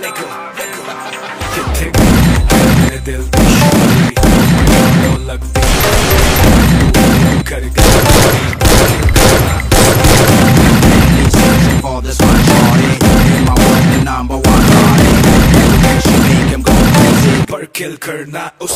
Let go, let go. किथे मेरे दिल दी शोरी तो लगती कर Searching for this one shorty In my world number one party She make him go crazy पर किल करना उस